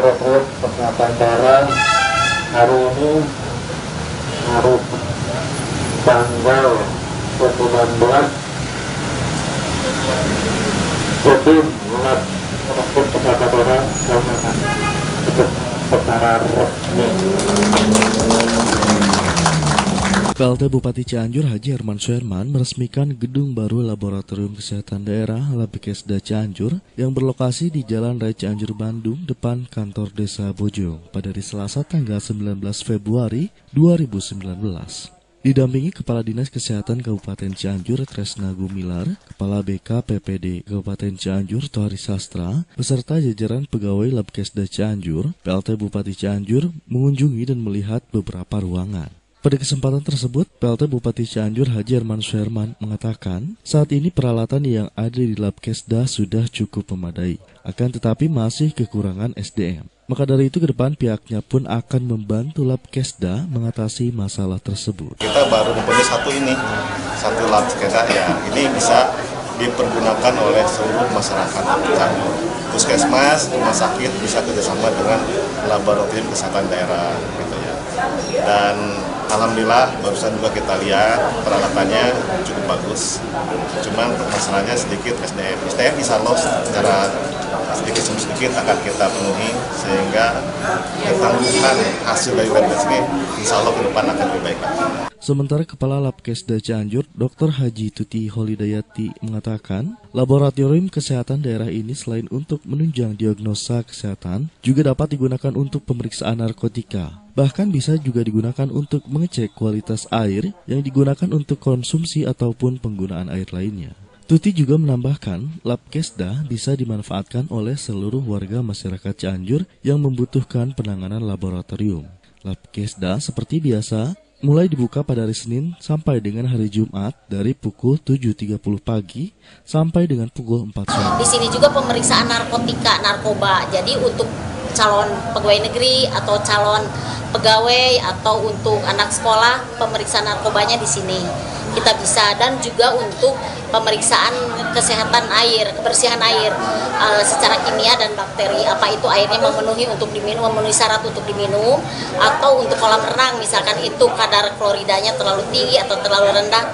laboratorium kesehatan daerah hari ini hari tanggal 19 jadi lab laboratorium kesehatan daerah yang akan secara resmi PLT Bupati Cianjur Haji Herman Suherman meresmikan gedung baru Laboratorium Kesehatan Daerah Labkesda Cianjur yang berlokasi di Jalan Raya Cianjur Bandung depan kantor Desa Bojong pada hari Selasa tanggal 19 Februari 2019. Didampingi Kepala Dinas Kesehatan Kabupaten Cianjur Tresna Gumilar, Kepala BK PPD Kabupaten Cianjur Tohari Sastra, beserta jajaran pegawai Labkesda Cianjur, PLT Bupati Cianjur mengunjungi dan melihat beberapa ruangan. Pada kesempatan tersebut, PLT Bupati Cianjur Haji Herman Suherman mengatakan saat ini peralatan yang ada di Labkesda sudah cukup memadai, akan tetapi masih kekurangan SDM. Maka dari itu ke depan pihaknya pun akan membantu Labkesda mengatasi masalah tersebut. Kita baru mempunyai satu ini, satu Labkesda ya, ini bisa dipergunakan oleh seluruh masyarakat Cianjur. Puskesmas, rumah sakit bisa kerjasama dengan laboratorium kesehatan daerah gitu ya. Dan Alhamdulillah barusan juga kita lihat peralatannya cukup bagus. Cuman masalahnya sedikit SDM. SDM bisa loss secara sedikit demi sedikit akan kita penuhi sehingga ketangguhan hasil dari web ini insya Allah ke depan akan lebih baik. Sementara Kepala Labkesda Cianjur, Dr. Haji Tuti Holidayati mengatakan, laboratorium kesehatan daerah ini selain untuk menunjang diagnosa kesehatan, juga dapat digunakan untuk pemeriksaan narkotika. Bahkan bisa juga digunakan untuk mengecek kualitas air yang digunakan untuk konsumsi ataupun penggunaan air lainnya. Tuti juga menambahkan, Labkesda bisa dimanfaatkan oleh seluruh warga masyarakat Cianjur yang membutuhkan penanganan laboratorium. Labkesda seperti biasa mulai dibuka pada hari Senin sampai dengan hari Jumat dari pukul 7.30 pagi sampai dengan pukul 4 sore. Di sini juga pemeriksaan narkotika, narkoba. Jadi untuk calon pegawai negeri atau calon pegawai atau untuk anak sekolah pemeriksaan narkobanya di sini kita bisa dan juga untuk pemeriksaan kesehatan air kebersihan air uh, secara kimia dan bakteri. Apa itu airnya memenuhi untuk diminum memenuhi syarat untuk diminum atau untuk kolam renang misalkan itu kadar kloridanya terlalu tinggi atau terlalu rendah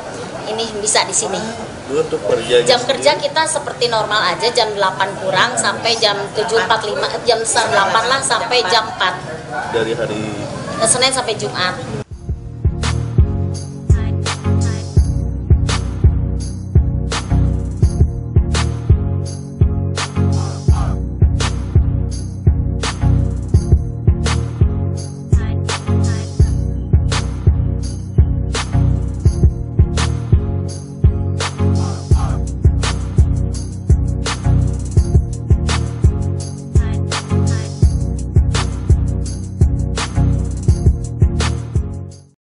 ini bisa di sini. Untuk kerja jam kerja kita seperti normal aja jam 8 kurang sampai jam 7.45 jam 8 lah sampai jam 4 dari hari Senin sampai Jumat